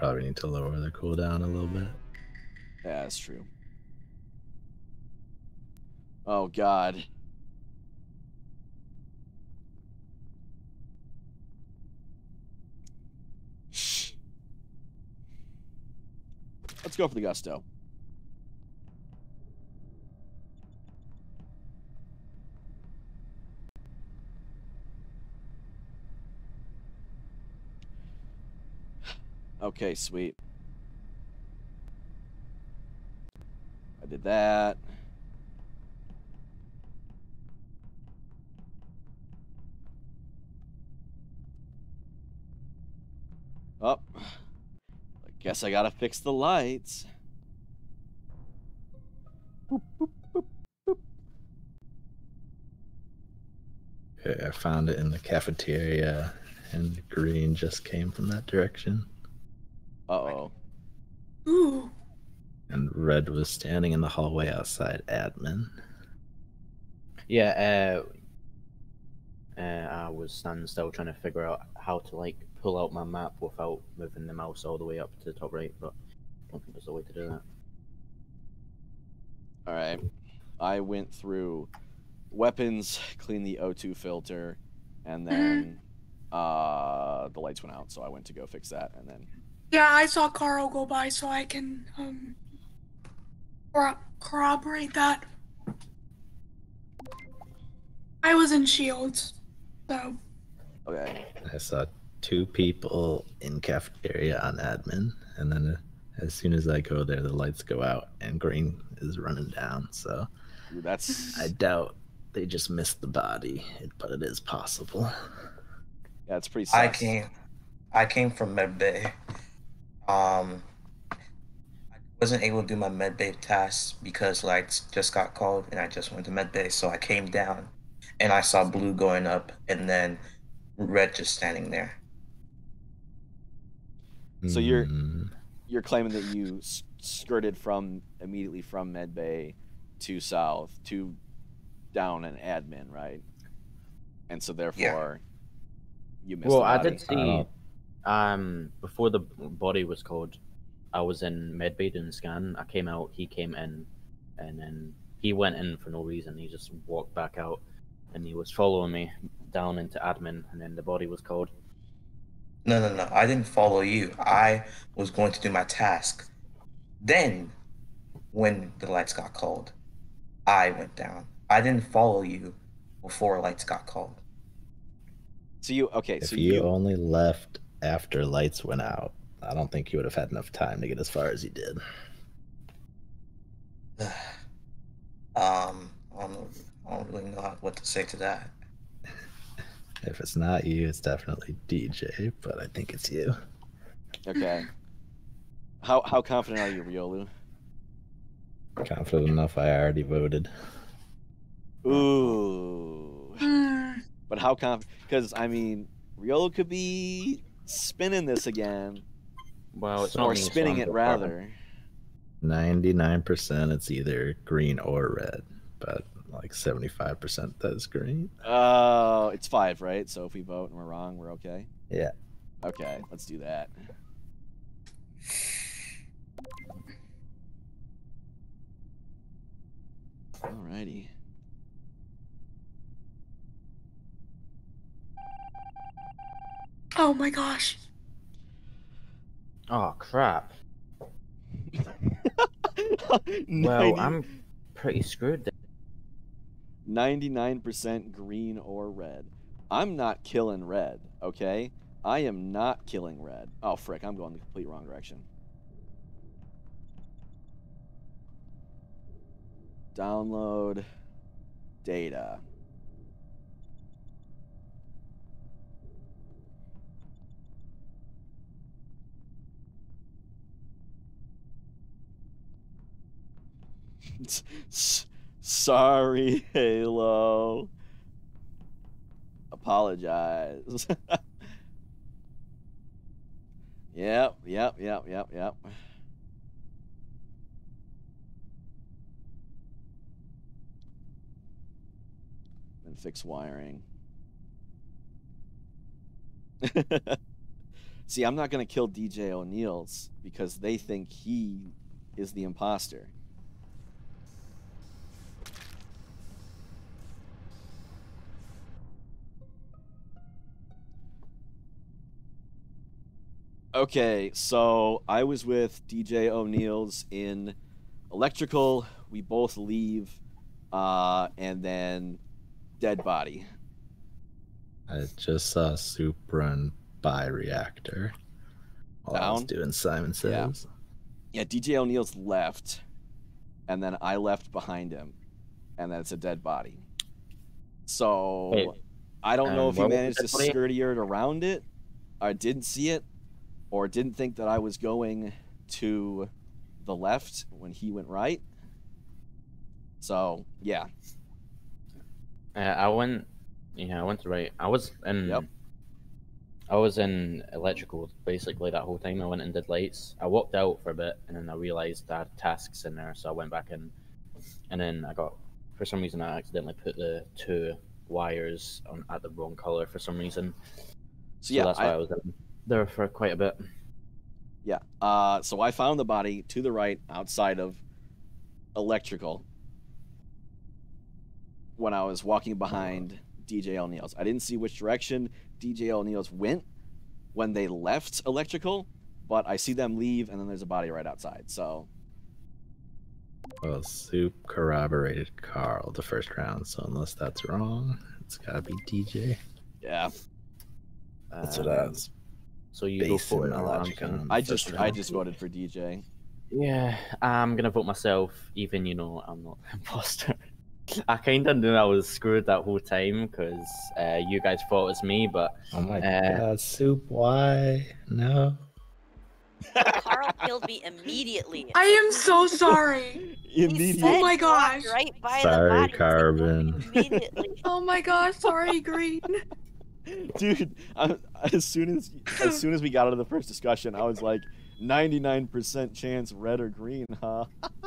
probably need to lower the cooldown a little bit. Yeah, that's true. Oh God. Let's go for the gusto. Okay, sweet. I did that. Oh, I guess I gotta fix the lights. Boop, boop, boop. Okay, I found it in the cafeteria, and green just came from that direction. Uh oh. Ooh. And red was standing in the hallway outside admin. Yeah, uh, uh, I was standing still trying to figure out how to like pull out my map without moving the mouse all the way up to the top right, but I don't think there's a way to do that. All right. I went through weapons, cleaned the O2 filter, and then uh, the lights went out. So I went to go fix that, and then Yeah, I saw Carl go by, so I can um corro- corroborate that. I was in Shields, so okay. I saw two people in cafeteria on admin, and then uh, as soon as I go there, the lights go out and green is running down. So Ooh, That's I doubt they just missed the body, but it is possible. yeah, it's pretty. I sus. came, I came from medbay. Um, I wasn't able to do my med bay tasks because lights just got called, and I just went to med bay. So I came down, and I saw blue going up, and then red just standing there. So you're- Mm, You're claiming that you skirted from immediately from med bay to south to down an admin, right? And so therefore, you missed. Well, I body. did see, um, before the body was called, I was in medbay doing scan. I came out, he came in, and then he went in for no reason. He just walked back out, and he was following me down into admin, and then the body was called. No, no, no. I didn't follow you. I was going to do my task. Then, when the lights got called, I went down. I didn't follow you before lights got called. So you okay? if so you, you only left after lights went out, I don't think you would have had enough time to get as far as he did. um, I don't, I don't really know what to say to that. If it's not you, it's definitely DJ, but I think it's you. okay? How how confident are you, Riolu? Confident enough, I already voted. Ooh. hmm. But how confident? Because I mean, Riolu could be spinning this again, Well, it's or spinning it rather. 99% it's either green or red, but like 75% that's green. Oh, it's five, right? So if we vote and we're wrong, we're okay. Yeah. Okay, let's do that. Alrighty. Oh my gosh. Oh crap! Well, I'm pretty screwed. Then. 99% green or red. I'm not killing red, okay? I am not killing red. Oh, frick, I'm going the complete wrong direction. Download data. Sorry, Halo. Apologize. yep, yep, yep, yep, yep. And fix wiring. See, I'm not gonna kill DJ O'Neill's because they think he is the imposter. Okay, so I was with DJ O'Neill's in electrical. We both leave, uh, and then dead body. I just saw Soup run by reactor while I was doing Simon Yeah. Says. Yeah, DJ O'Neill's left, and then I left behind him, and then it's a dead body. So Wait, I don't know if he managed to skirt dead it around it, I didn't see it, or didn't think that I was going to the left when he went right. So yeah, Uh, I went. Yeah, I went to right. I was in. Yep. I was in electrical basically that whole time. I went and did lights. I walked out for a bit, and then I realized I had tasks in there, so I went back in. And then I got, for some reason, I accidentally put the two wires on at the wrong color for some reason. so yeah, that's why I, I was in there for quite a bit. Yeah. Uh, so I found the body to the right outside of electrical when I was walking behind DJ O'Neill's. I didn't see which direction DJ O'Neill's went when they left electrical, but I see them leave and then there's a body right outside. So Well, Soup corroborated Carl the first round, so unless that's wrong, it's gotta be DJ. yeah, That's what I Um, was So you go for it. logic on. I first just I just voted for DJ. Yeah, I'm gonna vote myself, even you know I'm not the imposter. I kind of knew I was screwed that whole time because uh, you guys thought it was me, but Oh my Uh, god, Soup, why? No. Carl killed me immediately. I am so sorry. He Immediate. said Oh my he gosh. Right by Sorry, the body. He said, "Kill me Carbon." Immediately. Oh my gosh, sorry, Green. Dude, I, as soon as as soon as we got out of the first discussion, I was like, 99% chance red or green, huh?